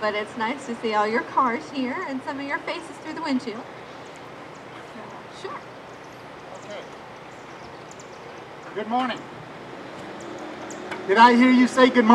but it's nice to see all your cars here and some of your faces through the windshield. Sure. Okay. Good morning. Did I hear you say good morning?